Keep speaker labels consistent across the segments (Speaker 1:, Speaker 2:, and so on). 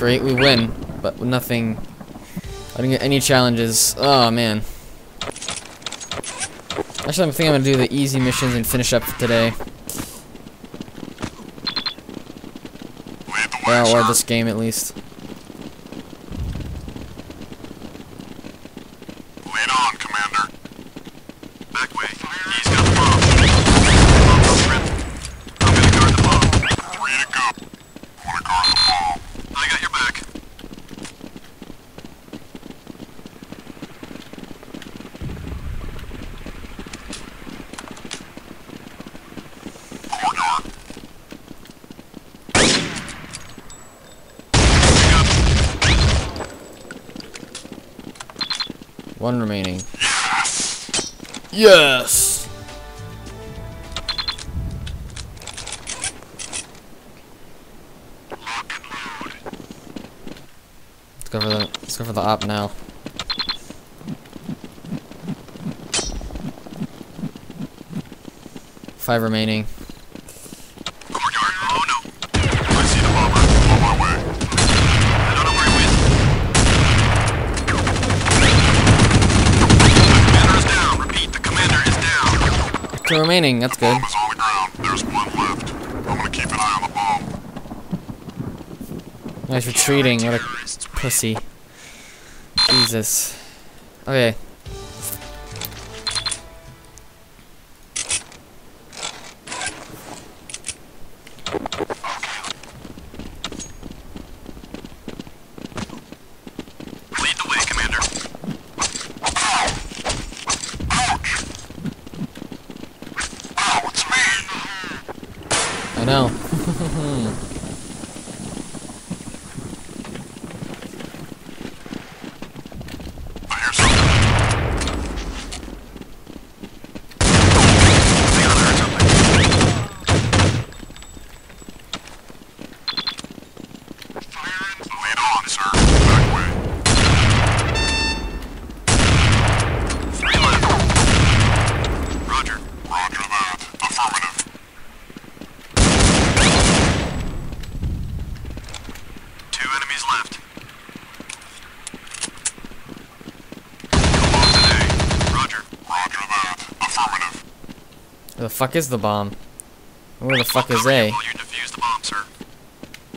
Speaker 1: great. We win, but nothing. I didn't get any challenges. Oh man. Actually, I think I'm gonna do the easy missions and finish up for today. Well, or this game at least.
Speaker 2: Lead on, Commander.
Speaker 3: Back way. He's got the bomb. Bomb goes rip. I'm gonna guard the bomb.
Speaker 2: Three to go. Wanna guard the ball.
Speaker 3: I got your back.
Speaker 2: Corridor.
Speaker 1: One remaining. Yes.
Speaker 2: Lock and load.
Speaker 1: Let's go for the let's go for the op now. Five remaining. Two remaining. That's good.
Speaker 2: Bomb is on the ground. There's one left. I'm gonna keep an eye on the bomb.
Speaker 1: Nice retreating. What a pussy. Jesus. Okay.
Speaker 2: Me!
Speaker 1: I know.
Speaker 2: I hear something.
Speaker 3: Hang on, I heard something.
Speaker 2: Lead on, sir. Back way.
Speaker 3: Three left. Roger.
Speaker 2: Roger that. Affirmative.
Speaker 3: Two enemies left. Come on today. Roger.
Speaker 2: Roger that. Affirmative.
Speaker 1: Where the fuck is the bomb? Where the fuck is A?
Speaker 3: You defuse the bomb, sir.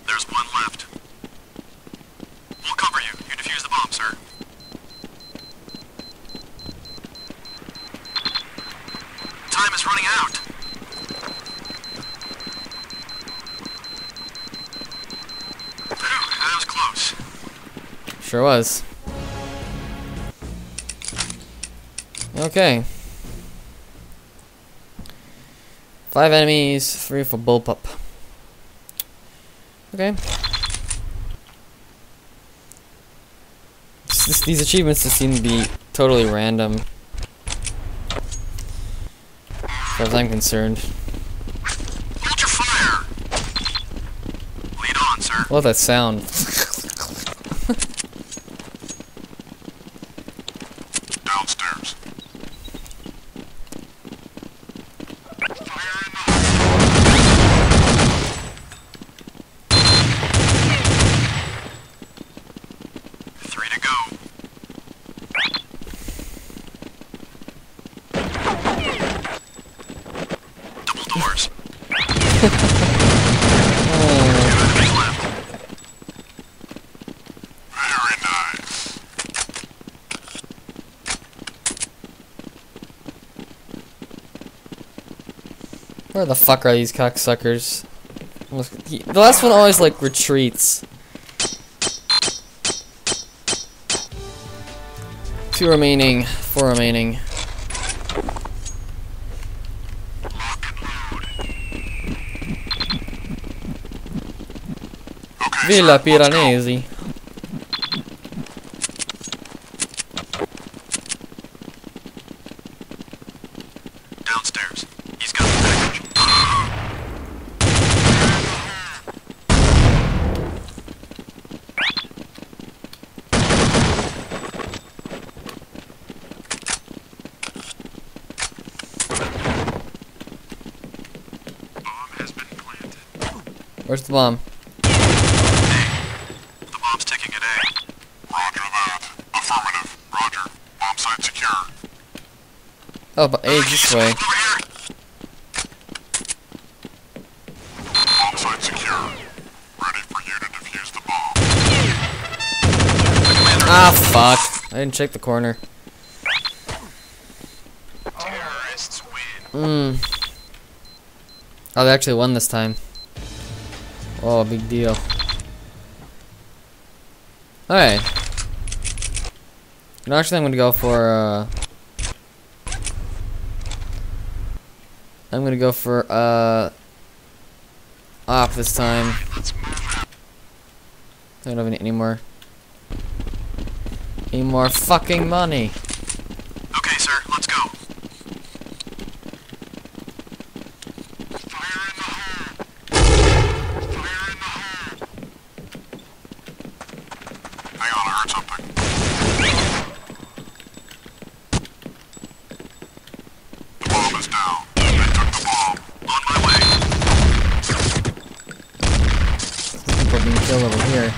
Speaker 3: There's one left. We'll cover you. You defuse the bomb, sir. Time is running out. Phew, that was close.
Speaker 1: Sure was. Okay. Five enemies, three for bullpup. Okay. This- these achievements just seem to be totally random. As far as I'm concerned.
Speaker 3: Hold your fire. Lead on, sir.
Speaker 1: I love that sound.
Speaker 2: Downstairs.
Speaker 3: Three to go. Double doors. Two enemies left.
Speaker 2: Very nice.
Speaker 1: Where the fuck are these cocksuckers? The last one always like retreats. Two remaining, four remaining. Villa. Piranesi. Where's the bomb?
Speaker 3: The bomb's ticking at A.
Speaker 2: Roger that. Affirmative. Roger. Bomb site secure.
Speaker 1: Oh, but age this way.
Speaker 2: Bomb site secure. Ready for you to defuse the bomb.
Speaker 1: Ah, fuck. I didn't check the corner.
Speaker 3: Terrorists win.
Speaker 1: Hmm. Oh, they actually won this time. Oh, big deal. Alright. Actually, I'm gonna go for, uh... I'm gonna go for, uh... Op this time. I don't have any, any more... Any more fucking money.
Speaker 3: Okay, sir, let's go.
Speaker 2: Hang on, I heard something. Is down. They took the bomb.
Speaker 3: On my way.
Speaker 1: People being killed over here.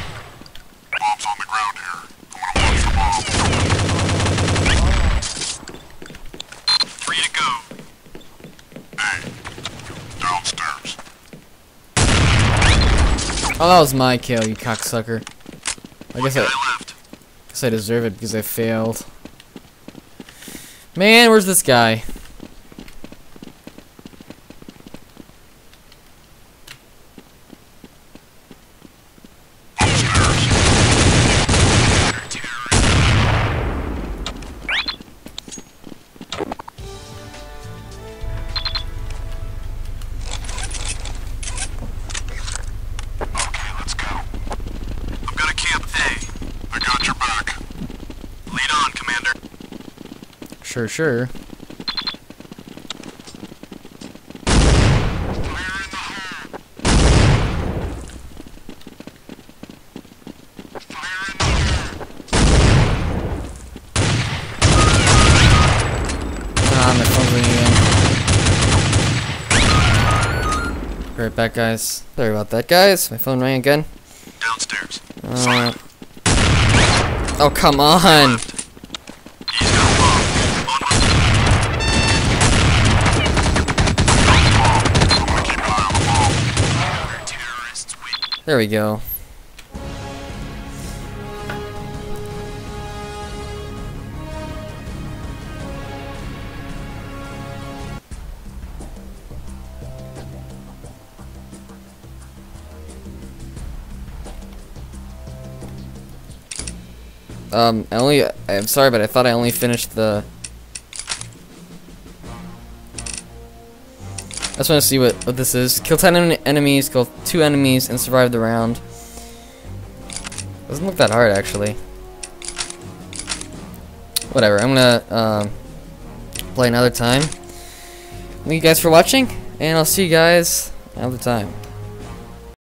Speaker 2: Bomb's on the ground here. I'm gonna launch the bomb.
Speaker 3: Three to go.
Speaker 2: Hey. Downstairs.
Speaker 1: Oh, that was my kill, you cocksucker. I guess I,
Speaker 3: left.
Speaker 1: guess I deserve it because I failed. Man, where's this guy? Sure, sure. Ah, my phone's ringing again. Right back, guys. Sorry about that, guys. My phone rang again.
Speaker 3: Downstairs.
Speaker 1: Uh, oh, come on! There we go. Um, I only, I'm sorry, but I thought I only finished the... I just want to see what, what this is. Kill 10 en enemies, kill 2 enemies, and survive the round. Doesn't look that hard, actually. Whatever, I'm gonna um, play another time. Thank you guys for watching, and I'll see you guys another time.